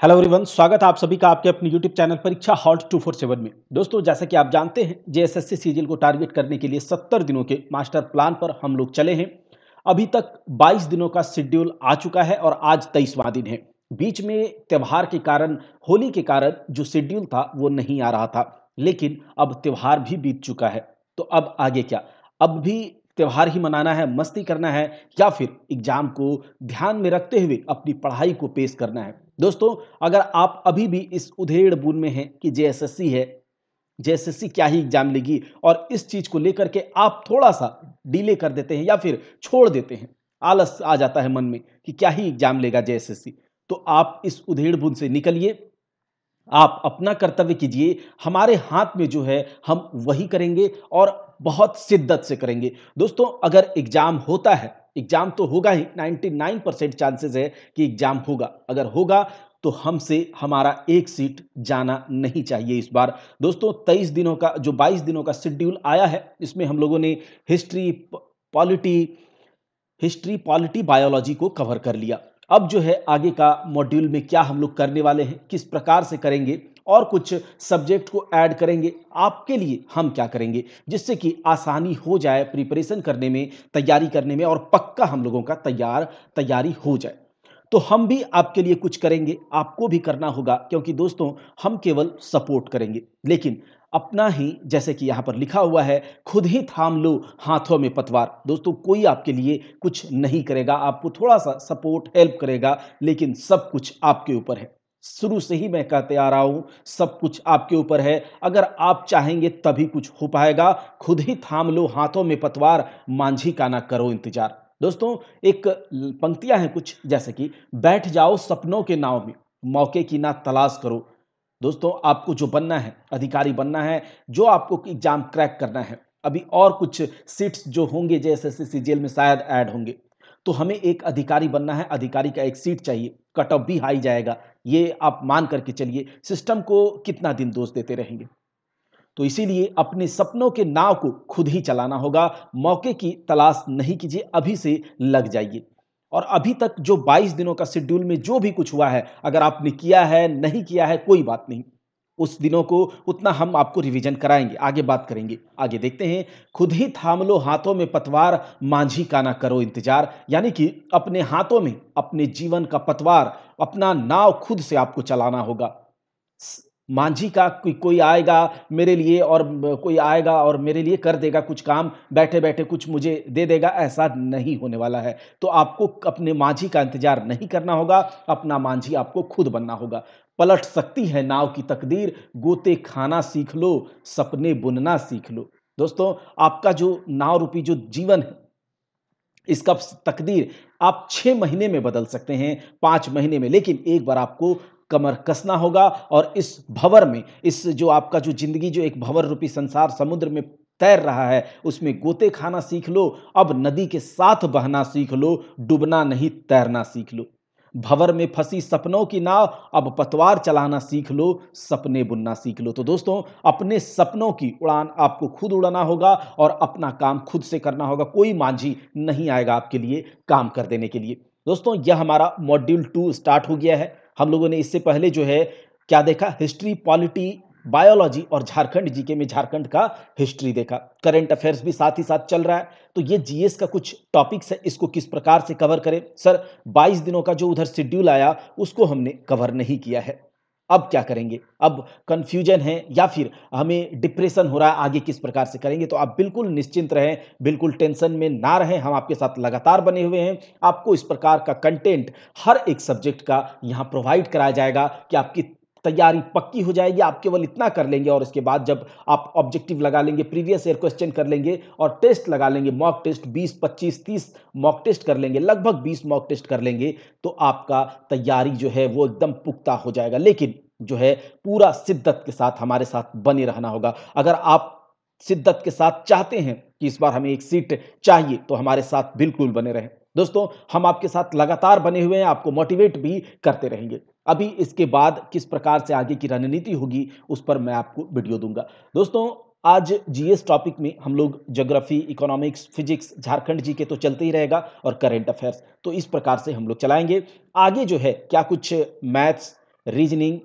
Hello everyone स्वागत है आप सभी का आपके अपने YouTube channel Pariksha hall two four seven में। दोस्तों, जैसा कि आप जानते हैं जेएसएससी सीजीएल को टारगेट करने के लिए 70 दिनों के मास्टर प्लान पर हम लोग चले हैं। अभी तक 22 दिनों का शेड्यूल आ चुका है और आज तेईसवां दिन है। बीच में त्यौहार के कारण, होली के कारण जो शेड्यूल था, वो नहीं आ रहा था। लेकिन अब त्यौहार भी बीत चुका है। तो अब आगे क्या? अब भी त्यौहार ही मनाना है, मस्ती करना है, या फिर एग्ज़ाम को ध्यान में रखते हुए अपनी पढ़ाई को पेश करना है। दोस्तों, अगर आप अभी भी इस उधेड़ बुन में हैं कि जेएसएससी है जेएसएससी क्या ही एग्ज़ाम लेगी और इस चीज़ को लेकर के आप थोड़ा सा डिले कर देते हैं या फिर छोड़ देते हैं, आलस आ जाता है मन में कि क्या ही एग्ज़ाम लेगा जेएसएससी तो आप इस उधेड़ बुन से निकलिए। आप अपना कर्तव्य कीजिए। हमारे हाथ में जो है, हम वही करेंगे और बहुत शिद्दत से करेंगे। दोस्तों, अगर एग्ज़ाम होता है एग्ज़ाम तो होगा ही 99 परसेंट चांसेस है कि एग्ज़ाम होगा। अगर होगा तो हमसे हमारा एक सीट जाना नहीं चाहिए इस बार। दोस्तों 23 दिनों का, जो 22 दिनों का शेड्यूल आया है, इसमें हम लोगों ने history, polity history, polity, biology को कवर कर लिया। अब जो है आगे का मॉड्यूल में क्या हम लोग करने वाले हैं, किस प्रकार से करेंगे और कुछ सब्जेक्ट को ऐड करेंगे। आपके लिए हम क्या करेंगे? जिससे कि आसानी हो जाए प्रिपरेशन करने में, तैयारी करने में और पक्का हम लोगों का तैयार, तैयारी हो जाए। तो हम भी आपके लिए कुछ करेंगे। आपको भी करना होगा, क्योंकि दोस्तों, हम केवल सपोर्ट करेंगे। लेकिन अपना ही, जैसे कि यहाँ पर लिखा हुआ है, खुद ही थाम लो हाथों में पतवार। दोस्तों, कोई आपके लिए कुछ नहीं करेगा। आपको थोड़ा सा सपोर्ट हेल्प करेगा, लेकिन सब कुछ आपके ऊपर है। शुरू से ही मैं कहते आ रहा हूँ, सब कुछ आपके ऊपर है। अगर आप चाहेंगे तभी कुछ हो पाएगा। खुद ही थाम लो, हाथों में पतवार, मांझी का ना करो इंतज़ार। दोस्तों, एक पंक्तियाँ हैं कुछ, जैसे कि बैठ जाओ सपनों के नाव में, मौके की ना तलाश करो। दोस्तों, आपको जो बनना है, अधिकारी बनना है, जो आपको एग्ज़ाम क्रैक करना है, अभी और कुछ सीट्स जो होंगे, जैसे सी में शायद ऐड होंगे। तो हमें एक अधिकारी बनना है, अधिकारी का एक सीट चाहिए। कट ऑफ़ भी हाई जाएगा। ये आप मान करके चलिए सिस्टम को कितना दिन दोष देते रहेंगे। तो इसीलिए अपने सपनों के नाव को खुद ही चलाना होगा। मौके की तलाश नहीं कीजिए, अभी से लग जाइए। और अभी तक जो 22 दिनों का शेड्यूल में जो भी कुछ हुआ है, अगर आपने किया है, नहीं किया है, कोई बात नहीं। उस दिनों को उतना हम आपको रिवीजन कराएँगे। आगे बात करेंगे। आगे देखते हैं। खुद ही थाम लो हाथों में पतवार, मांझी का ना करो इंतज़ार। यानी कि अपने हाथों में, अपने जीवन का पतवार, अपना नाव खुद से आपको चलाना होगा। मांझी का कोई कोई आएगा मेरे लिए और, कोई आएगा और मेरे लिए कर देगा कुछ काम बैठे बैठे कुछ मुझे दे देगा, ऐसा नहीं होने वाला है। तो आपको अपने मांझी का इंतज़ार नहीं करना होगा, अपना मांझी आपको खुद बनना होगा। पलट सकती है नाव की तकदीर, गोते खाना सीख लो, सपने बुनना सीख लो। दोस्तों, आपका जो नाव रूपी जो जीवन है, इसका तकदीर आप छह महीने में बदल सकते हैं, पाँच महीने में, लेकिन एक बार आपको कमर कसना होगा और इस भवर में, इस जो आपका जो ज़िंदगी, जो एक भवर रूपी संसार समुद्र में तैर रहा है, उसमें गोते खाना सीख लो, अब नदी के साथ बहना सीख लो, डूबना नहीं, तैरना सीख लो। भवर में फंसी सपनों की नाव, अब पतवार चलाना सीख लो, सपने बुनना सीख लो। तो दोस्तों, अपने सपनों की उड़ान आपको खुद उड़ाना होगा और अपना काम खुद से करना होगा, कोई मांझी नहीं आएगा आपके लिए काम कर देने के लिए। दोस्तों, यह हमारा मॉड्यूल टू स्टार्ट हो गया है। हम लोगों ने इससे पहले जो है, क्या देखा? हिस्ट्री पॉलिटी बायोलॉजी और झारखंड, जीके में झारखंड का हिस्ट्री देखा। करंट अफेयर्स भी साथ ही साथ चल रहा है। तो ये जीएस का कुछ टॉपिक्स है, इसको किस प्रकार से कवर करें? सर 22 दिनों का जो उधर शेड्यूल आया, उसको हमने कवर नहीं किया है। अब क्या करेंगे? अब कन्फ्यूज़न है या फिर हमें डिप्रेशन हो रहा है, आगे किस प्रकार से करेंगे? तो आप बिल्कुल निश्चिंत रहें, बिल्कुल टेंशन में ना रहें। हम आपके साथ लगातार बने हुए हैं। आपको इस प्रकार का कंटेंट हर एक सब्जेक्ट का यहाँ प्रोवाइड कराया जाएगा कि आपकी तैयारी पक्की हो जाएगी आप केवल इतना कर लेंगे और उसके बाद जब आप ऑब्जेक्टिव लगा लेंगे प्रीवियस ईयर क्वेश्चन कर लेंगे और टेस्ट लगा लेंगे मॉक टेस्ट 20 25 30 मॉक टेस्ट कर लेंगे, लगभग 20 मॉक टेस्ट कर लेंगे तो आपका तैयारी जो है वो एकदम पुख्ता हो जाएगा। लेकिन जो है पूरा शिद्दत के साथ हमारे साथ बने रहना होगा। अगर आप शिद्दत के साथ चाहते हैं कि इस बार हमें एक सीट चाहिए तो हमारे साथ बिल्कुल बने रहें। दोस्तों, हम आपके साथ लगातार बने हुए हैं, आपको मोटिवेट भी करते रहेंगे। अभी इसके बाद किस प्रकार से आगे की रणनीति होगी, उस पर मैं आपको वीडियो दूँगा। दोस्तों, आज जीएस टॉपिक में हम लोग geography economics, physics, Jharkhand G K तो चलते ही रहेगा और करेंट अफेयर्स तो इस प्रकार से हम लोग चलाएँगे। आगे जो है, क्या कुछ मैथ्स, रीजनिंग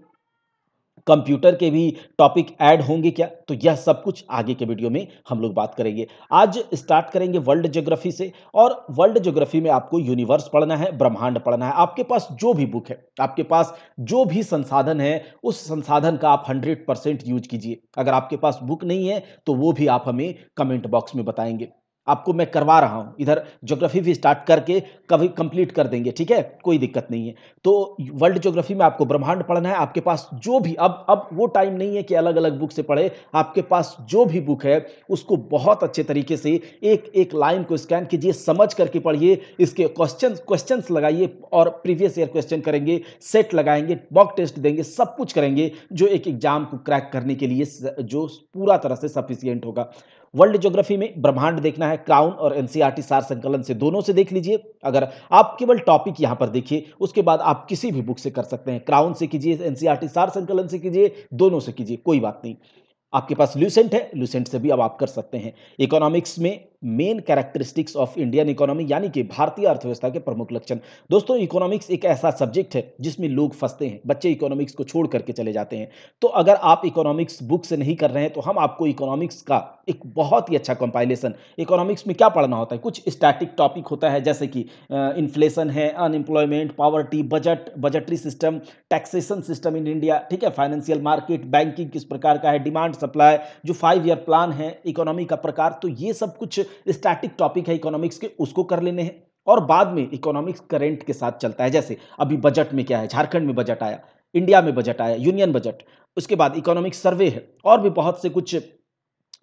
कंप्यूटर के भी टॉपिक ऐड होंगे क्या? तो यह सब कुछ आगे के वीडियो में हम लोग बात करेंगे। आज स्टार्ट करेंगे वर्ल्ड ज्योग्राफी से और वर्ल्ड ज्योग्राफी में आपको यूनिवर्स पढ़ना है, ब्रह्मांड पढ़ना है। आपके पास जो भी बुक है, आपके पास जो भी संसाधन है, उस संसाधन का आप हंड्रेड यूज़ कीजिए। अगर आपके पास बुक नहीं है तो वो भी आप हमें कमेंट बॉक्स में बताएँगे। आपको मैं करवा रहा हूँ। इधर ज्योग्राफी भी स्टार्ट करके कभी कंप्लीट कर देंगे, ठीक है? कोई दिक्कत नहीं है। तो वर्ल्ड ज्योग्राफी में आपको ब्रह्मांड पढ़ना है, आपके पास जो भी, अब अब वो टाइम नहीं है कि अलग अलग बुक से पढ़े। आपके पास जो भी बुक है, उसको बहुत अच्छे तरीके से एक एक लाइन को स्कैन कीजिए, समझ करके पढ़िए, इसके क्वेश्चन क्वेश्चन लगाइए और प्रीवियस ईयर क्वेश्चन करेंगे सेट लगाएँगे मॉक टेस्ट देंगे, सब कुछ करेंगे, जो एक एग्ज़ाम को क्रैक करने के लिए जो पूरा तरह से सफिशियंट होगा। वर्ल्ड ज्योग्राफी में ब्रह्मांड देखना है क्राउन और एनसीईआरटी सार संकलन से दोनों से देख लीजिए। अगर आप केवल टॉपिक यहाँ पर देखिए, उसके बाद आप किसी भी बुक से कर सकते हैं। क्राउन से कीजिए एनसीईआरटी सार संकलन से कीजिए, दोनों से कीजिए, कोई बात नहीं। आपके पास ल्यूसेंट है ल्यूसेंट से भी अब आप कर सकते हैं। इकोनॉमिक्स में main characteristics of Indian economy यानी कि भारतीय अर्थव्यवस्था के प्रमुख लक्षण। दोस्तों इकोनॉमिक्स एक ऐसा सब्जेक्ट है जिसमें लोग फंसते हैं, बच्चे इकोनॉमिक्स को छोड़ करके चले जाते हैं। तो अगर आप इकोनॉमिक्स बुक से नहीं कर रहे हैं तो हम आपको इकोनॉमिक्स का एक बहुत ही अच्छा कंपाइलेशन इकोनॉमिक्स में क्या पढ़ना होता है? कुछ स्टैटिक टॉपिक होता है, जैसे कि इन्फ्लेशन है unemployment poverty budget budgetary system taxation system in India ठीक है? फाइनेंशियल मार्केट बैंकिंग किस प्रकार का है? डिमांड सप्लाई जो फाइव ईयर प्लान है इकोनॉमी का प्रकार तो ये सब कुछ स्टैटिक टॉपिक है इकोनॉमिक्स के, उसको कर लेने हैं। और बाद में इकोनॉमिक्स करेंट के साथ चलता है। जैसे अभी बजट में क्या है? झारखंड में बजट आया इंडिया में बजट आया यूनियन बजट उसके बाद इकोनॉमिक सर्वे है। और भी बहुत से कुछ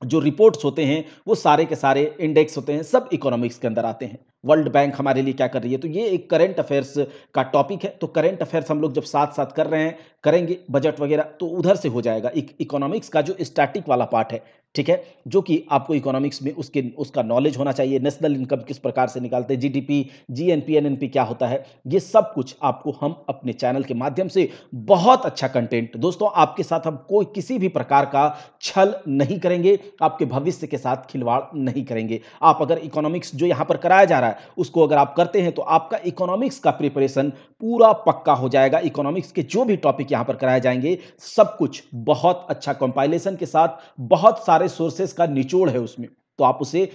जो रिपोर्ट्स होते हैं, वो सारे के सारे इंडेक्स होते हैं, सब इकोनॉमिक्स के अंदर आते हैं। वर्ल्ड बैंक हमारे लिए क्या कर रही है? तो ये एक करंट अफेयर्स का टॉपिक है। तो करंट अफेयर्स हम लोग जब साथ साथ कर रहे हैं, करेंगे बजट वगैरह तो उधर से हो जाएगा। एक इकोनॉमिक्स का जो स्टैटिक वाला पार्ट है, ठीक है? जो कि आपको इकोनॉमिक्स में उसके, उसका नॉलेज होना चाहिए। नेशनल इनकम किस प्रकार से निकालते हैं जीडीपी जीएनपी एनएनपी क्या होता है? ये सब कुछ आपको हम अपने चैनल के माध्यम से बहुत अच्छा कंटेंट दोस्तों, आपके साथ हम कोई किसी भी प्रकार का छल नहीं करेंगे। आपके भविष्य के साथ खिलवाड़ नहीं करेंगे। आप अगर इकोनॉमिक्स जो यहाँ पर कराया जा रहा है उसको अगर आप करते हैं तो आपका इकोनॉमिक्स का प्रिपरेशन पूरा पक्का हो जाएगा। इकोनॉमिक्स के जो भी टॉपिक यहाँ पर कराए जाएँगे, सब कुछ बहुत अच्छा कंपाइलेशन के साथ बहुत सारे सोर्सेस का निचोड़ है उसमें। तो आप उसे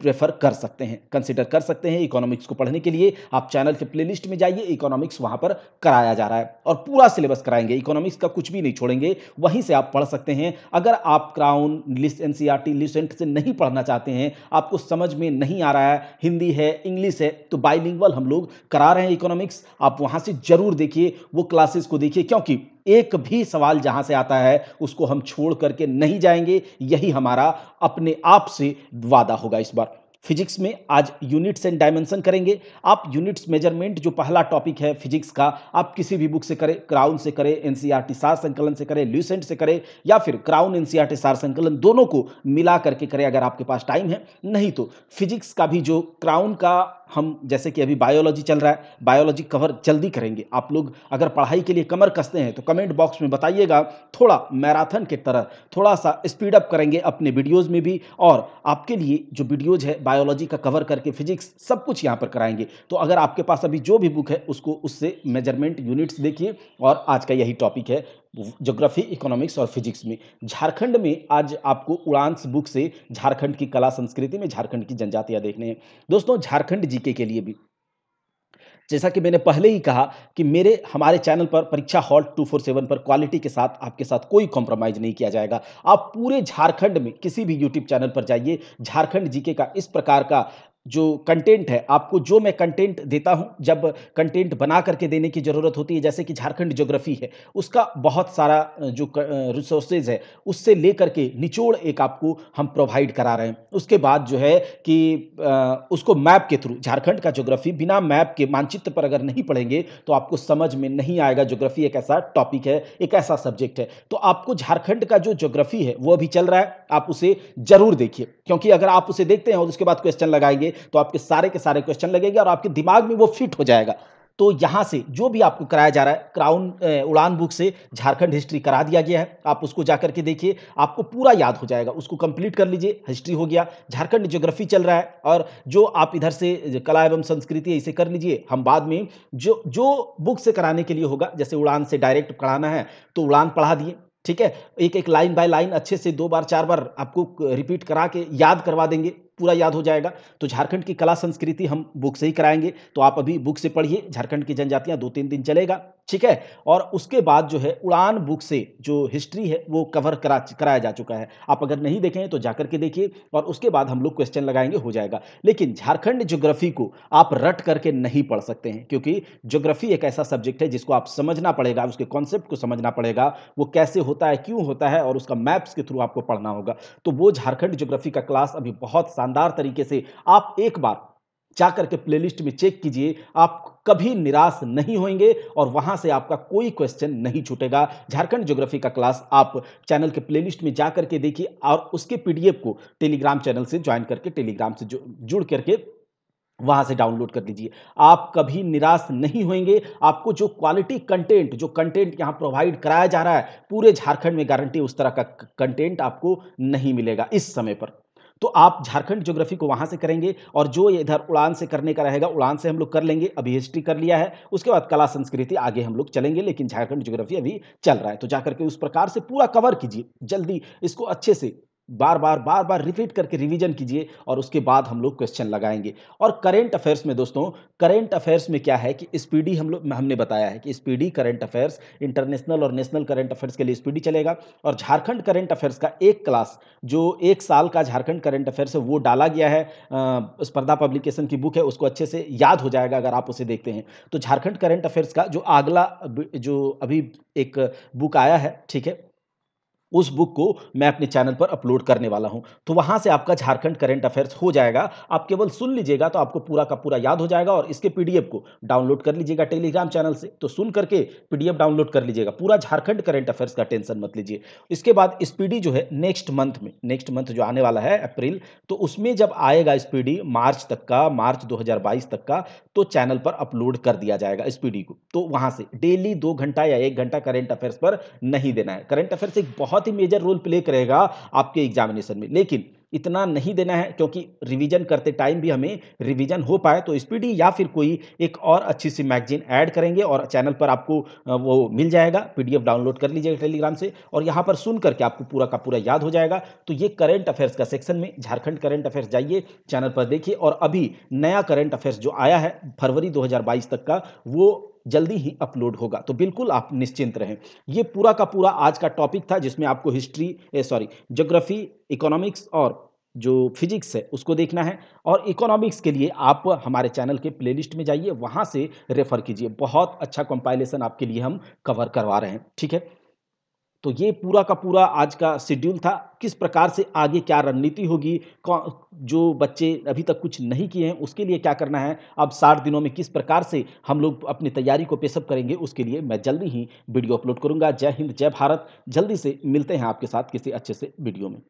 प्रेफर कर सकते हैं कंसिडर कर सकते हैं इकोनॉमिक्स को पढ़ने के लिए। आप चैनल के प्लेलिस्ट में जाइए इकोनॉमिक्स वहाँ पर कराया जा रहा है और पूरा सिलेबस कराएँगे। इकोनॉमिक्स का कुछ भी नहीं छोड़ेंगे, वहीं से आप पढ़ सकते हैं। अगर आप क्राउन लिस्ट एनसीईआरटी लिसेंट से नहीं पढ़ना चाहते हैं, आपको समझ में नहीं आ रहा है, हिंदी है इंग्लिश है तो बाइलिंगुअल हम लोग करा रहे हैं इकोनॉमिक्स आप वहाँ से ज़रूर देखिए, वो क्लासेस को देखिए, क्योंकि एक भी सवाल जहाँ से आता है, उसको हम छोड़ करके नहीं जाएँगे। यही हमारा अपने आप से वादा होगा इस बार। फिजिक्स में आज यूनिट्स एंड डायमेंशन करेंगे। आप यूनिट्स मेज़रमेंट, जो पहला टॉपिक है फिजिक्स का, आप किसी भी बुक से करें, क्राउन से करें, एनसीईआरटी सार संकलन से करें, ल्यूसेंट से करें, या फिर क्राउन, एनसीईआरटी सार संकलन, दोनों को मिला करके करें, अगर आपके पास टाइम है। नहीं तो फिजिक्स का भी जो क्राउन का हम, जैसे कि अभी बायोलॉजी चल रहा है बायोलॉजी कवर जल्दी करेंगे। आप लोग अगर पढ़ाई के लिए कमर कसते हैं तो कमेंट बॉक्स में बताइएगा, थोड़ा मैराथन के तरह, थोड़ा सा स्पीड अप करेंगे अपने वीडियोज़ में भी, और आपके लिए जो वीडियोज़ है बायोलॉजी का कवर करके फिजिक्स सब कुछ यहाँ पर कराएँगे। तो अगर आपके पास अभी जो भी बुक है, उसको, उससे मेज़रमेंट यूनिट्स देखिए, और आज का यही टॉपिक है। ज्योग्राफी इकोनॉमिक्स और फिजिक्स में। झारखंड में आज आपको उड़ान्स बुक से झारखंड की कला संस्कृति में झारखंड की जनजातियाँ देखने हैं। दोस्तों, झारखंड जीके के लिए भी। जैसा कि मैंने पहले ही कहा कि मेरे, हमारे चैनल पर परीक्षा हॉल 247 पर क्वालिटी के साथ आपके साथ कोई कॉम्प्रोमाइज़ नहीं किया जाएगा। आप पूरे झारखंड में किसी भी यूट्यूब चैनल पर जाइए। झारखंड जीके का इस प्रकार का जो कंटेंट है, आपको जो मैं कंटेंट देता हूँ, जब कंटेंट बना करके देने की ज़रूरत होती है, जैसे कि झारखंड ज्योग्राफी है, उसका बहुत सारा जो रिसोर्सेज है, उससे लेकर के निचोड़ एक आपको हम प्रोवाइड करा रहे हैं। उसके बाद जो है कि उसको मैप के थ्रू झारखंड का ज्योग्राफी बिना मैप के मानचित्र पर अगर नहीं पढ़ेंगे तो आपको समझ में नहीं आएगा ज्योग्राफी एक ऐसा टॉपिक है, एक ऐसा सब्जेक्ट है। तो आपको झारखंड का जो ज्योग्राफी है, वो अभी चल रहा है, आप उसे ज़रूर देखिए। क्योंकि अगर आप उसे देखते हैं और उसके बाद क्वेश्चन लगाएँगे तो आपके सारे के सारे क्वेश्चन लगेंगे और आपके दिमाग में वो फिट हो जाएगा। तो यहाँ से जो भी आपको कराया जा रहा है क्राउन उड़ान बुक से झारखंड हिस्ट्री करा दिया गया है। आप उसको जाकर के देखिए, आपको पूरा याद हो जाएगा। उसको कंप्लीट कर लीजिए हिस्ट्री हो गया, झारखंड ज्योग्राफी चल रहा है और जो आप इधर से कला एवं संस्कृति ऐसे कर लीजिए। हम बाद में जो जो बुक से कराने के लिए होगा, जैसे उड़ान से डायरेक्ट पढ़ाना है तो उड़ान पढ़ा दिए, ठीक है? एक एक लाइन बाय लाइन अच्छे से दो बार, चार बार आपको रिपीट करा के याद करवा देंगे। पूरा याद हो जाएगा। तो झारखंड की कला संस्कृति हम बुक से ही कराएँगे। तो आप अभी बुक से पढ़िए, झारखंड की जनजातियाँ दो तीन दिन चलेगा। ठीक है? और उसके बाद जो है, उड़ान बुक से जो हिस्ट्री है, वो कवर करा, कराया जा चुका है। आप अगर नहीं देखें तो जाकर के देखिए और उसके बाद हम लोग क्वेश्चन लगाएँगे, हो जाएगा। लेकिन झारखंड ज्योग्राफी को आप रट करके नहीं पढ़ सकते हैं, क्योंकि ज्योग्राफी एक ऐसा सब्जेक्ट है जिसको आप समझना पड़ेगा, उसके कॉन्सेप्ट को समझना पड़ेगा, वो कैसे होता है, क्यों होता है और उसका मैप्स के थ्रू आपको पढ़ना होगा। तो वो झारखंड ज्योग्राफी का क्लास अभी बहुत शानदार तरीके से आप एक बार जाकर के प्लेलिस्ट में चेक कीजिए। आप कभी निराश नहीं होंगे और वहाँ से आपका कोई क्वेश्चन नहीं छूटेगा। झारखंड ज्योग्राफी का क्लास आप चैनल के प्लेलिस्ट में जा करके देखिए और उसके पीडीएफ को टेलीग्राम चैनल से ज्वाइन करके टेलीग्राम से जुड़ करके वहाँ से डाउनलोड कर लीजिए आप कभी निराश नहीं होंगे। आपको जो क्वालिटी कंटेंट जो कंटेंट यहाँ प्रोवाइड कराया जा रहा है, पूरे झारखंड में गारंटी उस तरह का कंटेंट आपको नहीं मिलेगा इस समय पर। तो आप झारखंड ज्योग्राफी को वहाँ से करेंगे और जो इधर उड़ान से करने का रहेगा, उड़ान से हम लोग कर लेंगे। अभी हिस्ट्री कर लिया है। उसके बाद कला, संस्कृति, आगे हम लोग चलेंगे, लेकिन झारखंड ज्योग्राफी अभी चल रहा है। तो जाकर के उस प्रकार से पूरा कवर कीजिए। जल्दी इसको अच्छे से बार बार बार बार रिपीट करके रिवीजन कीजिए और उसके बाद हम लोग क्वेश्चन लगाएँगे। और करेंट अफेयर्स में दोस्तों करेंट अफेयर्स में क्या है कि स्पीडी हम लोग, हमने बताया है कि स्पीडी करेंट अफेयर्स इंटरनेशनल और नेशनल करेंट अफेयर्स के लिए स्पीडी चलेगा। और झारखंड करेंट अफेयर्स का एक क्लास जो एक साल का झारखंड करेंट अफेयर्स है, वो डाला गया है। स्पर्धा पब्लिकेशन की बुक है, उसको अच्छे से याद हो जाएगा अगर आप उसे देखते हैं। तो झारखंड करेंट अफेयर्स का जो अगला, जो अभी एक बुक आया है, ठीक है? उस बुक को मैं अपने चैनल पर अपलोड करने वाला हूँ। तो वहाँ से आपका झारखंड करंट अफेयर्स हो जाएगा। आप केवल सुन लीजिएगा तो आपको पूरा का पूरा याद हो जाएगा और इसके पीडीएफ को डाउनलोड कर लीजिएगा टेलीग्राम चैनल से। तो सुन करके पीडीएफ डाउनलोड कर लीजिएगा। पूरा झारखंड करंट अफेयर्स का टेंशन मत लीजिए। इसके बाद स्पीडी जो है नेक्स्ट मंथ में नेक्स्ट मंथ जो आने वाला है अप्रैल तो उसमें जब आएगा स्पीडी मार्च तक का मार्च दो हज़ार बाईस तक का तो चैनल पर अपलोड कर दिया जाएगा स्पीडी को। तो वहाँ से डेली दो घंटा या एक घंटा करंट अफेयर्स पर नहीं देना है। करंट अफेयर्स एक बहुत बहुत ही मेजर रोल प्ले करेगा आपके एग्जामिनेशन में। लेकिन इतना नहीं देना है क्योंकि रिवीजन करते टाइम भी हमें रिवीजन हो पाए तो स्पीडी या फिर कोई एक और अच्छी सी मैगजीन ऐड करेंगे और चैनल पर आपको वो मिल जाएगा। पीडीएफ डाउनलोड कर लीजिएगा टेलीग्राम से और यहाँ पर सुन करके आपको पूरा का पूरा याद हो जाएगा। तो ये करंट अफेयर्स का सेक्शन में, झारखंड करंट अफेयर्स जाइए चैनल पर देखिए और अभी नया करंट अफेयर्स जो आया है फरवरी दो हज़ार बाईस तक का, वो जल्दी ही अपलोड होगा। तो बिल्कुल आप निश्चिंत रहें। ये पूरा का पूरा आज का टॉपिक था, जिसमें आपको हिस्ट्री सॉरी जोग्राफी इकोनॉमिक्स और जो फिजिक्स है, उसको देखना है। और इकोनॉमिक्स के लिए आप हमारे चैनल के प्लेलिस्ट में जाइए, वहाँ से रेफर कीजिए। बहुत अच्छा कंपाइलेशन आपके लिए हम कवर करवा रहे हैं। ठीक है? तो ये पूरा का पूरा आज का शेड्यूल था। किस प्रकार से आगे क्या रणनीति होगी जो बच्चे अभी तक कुछ नहीं किए हैं, उसके लिए क्या करना है, अब साठ दिनों में किस प्रकार से हम लोग अपनी तैयारी को पेशअप करेंगे, उसके लिए मैं जल्दी ही वीडियो अपलोड करूँगा। जय हिंद, जय भारत। जल्दी से मिलते हैं आपके साथ किसी अच्छे से वीडियो में।